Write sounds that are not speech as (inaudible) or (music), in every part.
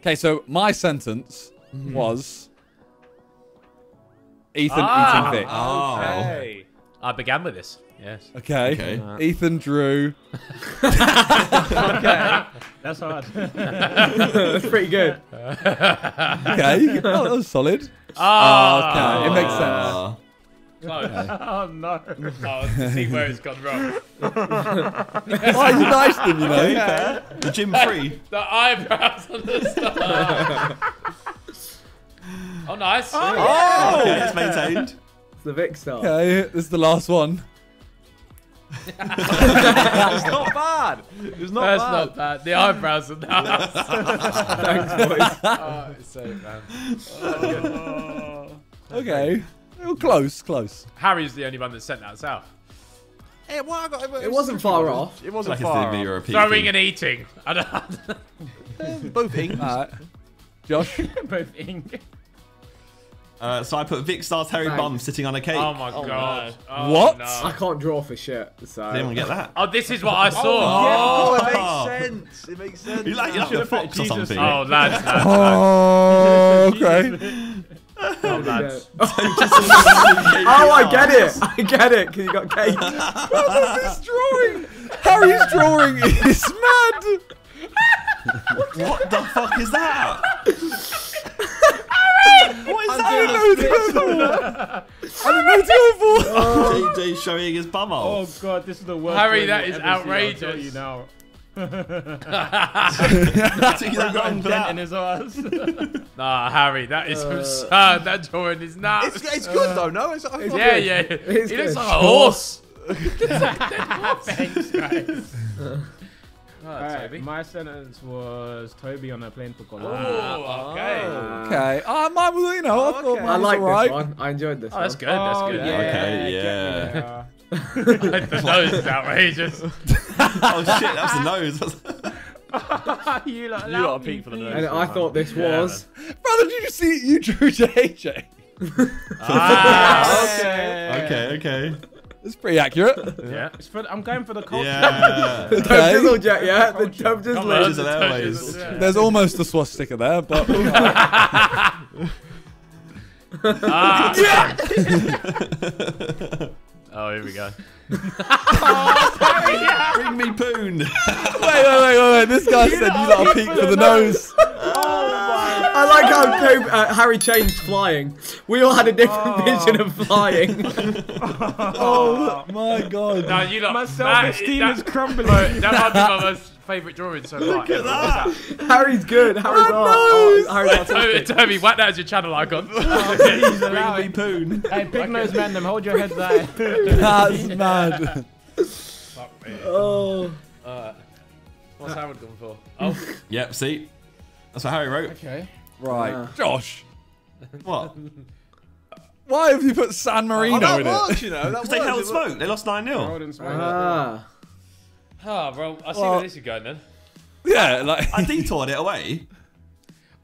Okay, so my sentence Mm-hmm. was Ethan Ah, eating Vik. Oh. Okay. I began with this. Yes. Okay. Okay. Ethan drew. (laughs) Okay. That's hard. That's pretty good. Okay. oh, that was solid. Ah, okay. It makes sense. Close. (laughs) oh no. Oh, to see where it's gone wrong. Oh, (laughs) you nice them, you know. The gym free. (laughs) The eyebrows on the star. oh, nice. Oh, oh okay, oh. it's maintained. It's the Vikkstar. Okay, this is the last one. it's not bad. It's not That's bad. not bad. The eyebrows are nice. Thanks, boys. oh, it's so bad. Okay. Oh, close, close. Harry's the only one that sent that south. Hey, well, I got, It wasn't far off. It wasn't Like far. off. European. Throwing thing. and eating. (laughs) I don't. (laughs) Both ings. Alright. Josh. (laughs) Both ink. Uh, so I put Vikkstar's hairy Thanks. bum sitting on a cake. Oh my god. Oh, What? No. I can't draw for shit, so. Did anyone get that? Oh, this is what I saw. Oh, it Oh. makes sense. It makes sense. You like, you like a fox or something? Oh, lads, lads. Oh, okay. Oh, lads. (laughs) Oh, I get it. I get it, because you got cake. He's (laughs) drawing. Harry's drawing is mad. What the fuck is that? what is I that? didn't know I didn't know to for. JJ showing his bum hole. Oh god, this is the worst. Harry, that is that you'll is ever see, I'll tell outrageous. you now. It took you that Got a for dent in his ass. (laughs) Nah, Harry, that is absurd. That drawing is nuts. it's, it's good though, no? It's, I yeah, yeah. It's He looks like a horse. Thanks, guys. Oh, (laughs) Alright, my sentence was Toby on a plane to Colombia. Oh, okay. Okay. Ah, mine was, you know, I thought Okay. mine I like alright. this one. I enjoyed this Oh, that's good. That's good. yeah, Okay, get yeah. me, uh, (laughs) the nose is outrageous. (laughs) Oh shit, that was the nose. (laughs) you lot, You allow got a me, for the nose. And I thought this Yeah, was. Brother, did you see you drew JJ? (laughs) Ah, Okay. okay, okay. It's pretty accurate. yeah. It's for, I'm going for the culture. Yeah. The Okay. Dub Jizzle Jet, yeah? The Dub Come Jizzle. on, Touches the and airways. touches, yeah. There's almost a swastika there, but Ah. Oh, here we go. Bring me poon. (laughs) wait, wait, wait, wait, wait. This guy said you got a peek for the nose. Oh (laughs) I like how Tob- uh, Harry changed flying. We all had a different vision of flying. (laughs) Oh my god. No, you lot. My self-esteem is crumbling. Bro, that might be my most favourite drawing so far. Look at ever. that. Harry's good. Harry's Oh, art. Oh, Harry's Toby, artistic. Toby, whack that as your channel icon. (laughs) (laughs) Bring me poon. (laughs) Hey, big nose man, them hold your heads high. That's mad. Fuck me. Oh. Alright. What's Howard going for? Oh, Yep, see? That's what Harry wrote. Okay. Right, Yeah. Josh. What? Why have you put San Marino Oh, that in it? you know. That Because they held smoke. They lost 9 0. Golden smoke. Ah. Oh bro, I see Well- where this is going then. Yeah, like I detoured it away. (laughs)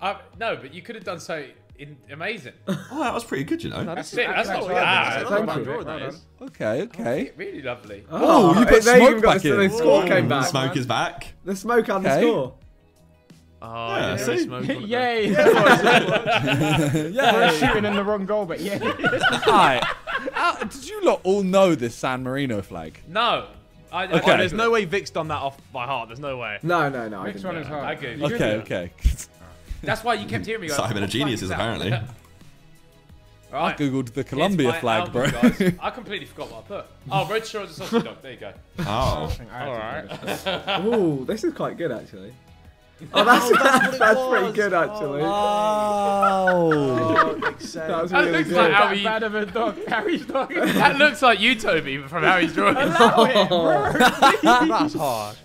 Uh, no, but you could have done so in, amazing. (laughs) Oh, that was pretty good, you know. That's it. That's not That's bad. right. Thank Well you. done, that is. okay, okay. Really lovely. Oh, you put they even smoke got back the, in. The score Ooh, came the back. smoke is back. The smoke and Okay. the score. Oh, Yeah, yeah, see? smoke on. Yay! (laughs) yeah. We're shooting in the wrong goal, but yeah. Alright. Uh, did you lot all know this San Marino flag? No. I, Okay. Oh, there's no way Vik's done that off by heart. There's no way. No, no, no. I Next didn't one is hard. I googled. Okay, okay. (laughs) That's why you kept hearing me go. Simon "What of the fuck Geniuses, is that?" apparently. (laughs) I googled the Colombia flag, album, bro. guys. (laughs) I completely forgot what I put. Oh, Red Shore is a sausage dog. There you go. Oh. Alright. Ooh, this is quite good actually. Oh, (laughs) oh, that's that's, that's pretty good actually. Wow. Oh, makes sense. That was That really looks good. like That Harry. bad of a dog. (laughs) Harry's dog. That looks like you, Toby, from Harry's drawing. That's hard.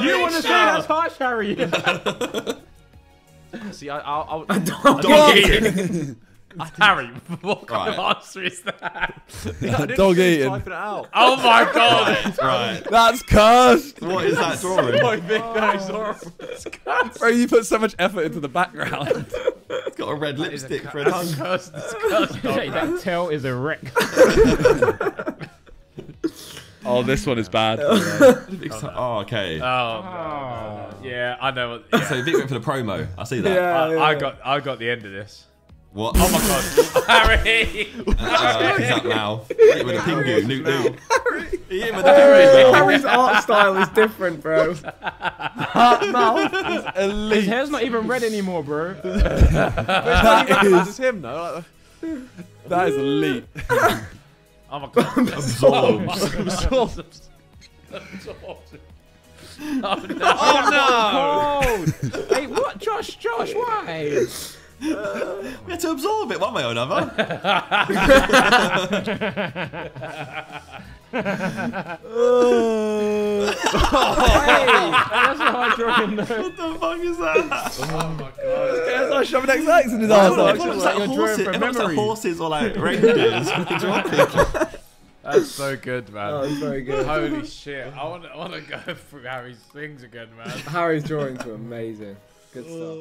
You want to say that's harsh, Harry? (laughs) See, I, I'll, A I'll, dog. Dog eating. Harry, (laughs) what kind Right. of answer is that? (laughs) I didn't Dog finish eating. typing it out. (laughs) Oh my god! Right. That's cursed. What is that drawing? My big oh, nose horrible. Bro, you put so much effort into the background. It's got a red That is a lipstick cu- for a that's tongue. cursed, that's cursed dog, Hey, that tail is a wreck. oh, this one is bad. Oh, okay. Oh, no, no, no. Yeah, I know. What, yeah. So Vic went for the promo. I see that. Yeah, I, yeah. I got I got the end of this. What? Oh my god, (laughs) Harry! (laughs) Uh, he's up now. Hit with a pingu. Nuke, nuke. He hit with the pingu. Harry's art style is different, bro. (laughs) His Elite. hair's not even red anymore, bro. That It's is, him though. Like, that is elite. Oh my god, Absorbs. Absorbs. Absorbs. Oh no! Oh no! hey, what, Josh? Josh, why? (laughs) We had to absorb it one way or another. (laughs) hey, that's not how I drove him. though. what the fuck is that? Oh my god! That's like shoving X X in his It ass. looks looks like, like you're horses, it looks like horses or like (laughs) reindeers. when they drop it. That's so good, man. Oh, it's very good. Holy shit! I want I want to go through Harry's things again, man. Harry's drawings were amazing. Good stuff.